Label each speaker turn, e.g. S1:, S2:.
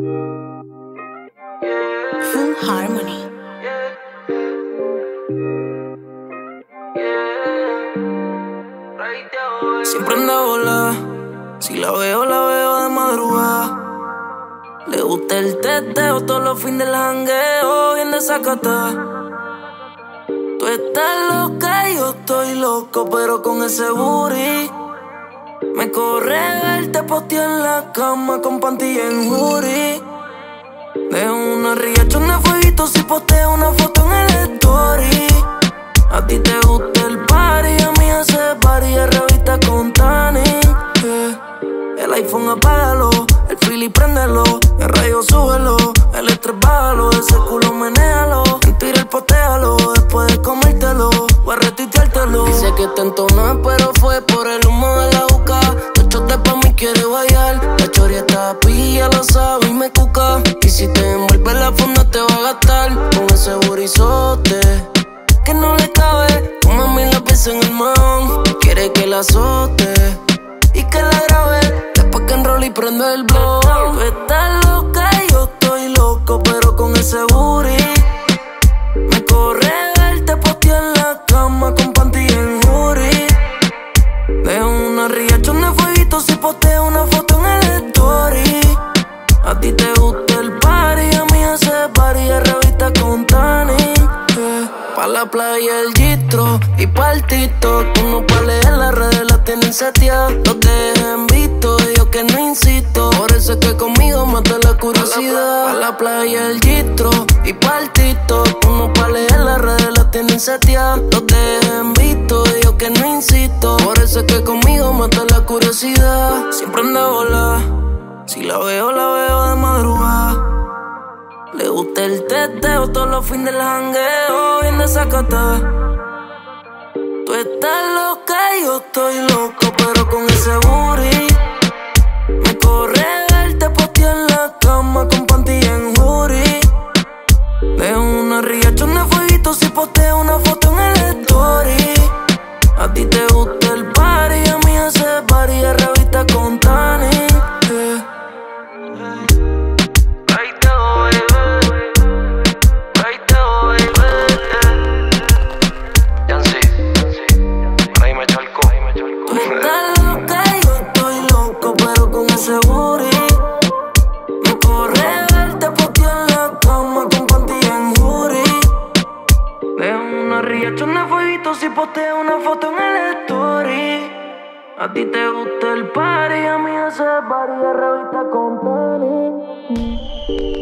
S1: Full Harmony.
S2: Siempre anda bola. Si la veo, la veo de madrugada. Le gusta el teteo todos los fines del jangueo, bien desacata. Tú estás loca y yo estoy loco, pero con ese booty. Me corre verte posteo en la cama con pantilla en jury. De una riachón de fueguito si posteo una foto en el story. A ti te gusta el party, a mí ese party es revista con Tani. El iPhone apágalo, el Philly préndelo, el radio súbelo, el estrés bájalo, ese culo menéalo, mentira el potéalo, después de comértelo, voy a retuiteártelo. Dice que te bailar, la choria está pilla, lo sabe y me cuca. Y si te envuelve la funda te va a gastar con ese burizote que no le cabe. Tu mami la pieza en el man, quiere que la azote y que la grabe. Después que enrole y prendo el blog. Party es revista con Tani. eh. Pa' la playa el gistro y pa' el TikTok. Uno pa' leer las redes las tienen seteadas. Los dejen visto, yo que no insisto. Por eso es que conmigo mata la curiosidad. Pa' la playa el gistro y pa' el TikTok. Uno pa' leer las redes las tienen seteadas. Los dejen visto, yo que no insisto. Por eso es que conmigo mata la curiosidad. Siempre anda a volar. Si la veo, la veo de madrugada. Le gusta el teteo todos los fines del jangueo, bien desacata. Tú estás loca y yo estoy loco, pero con ese booty. Los riachos de fueguito si posteo una foto en el story. A ti te gusta el party, a mí hace party, a revista con tenis.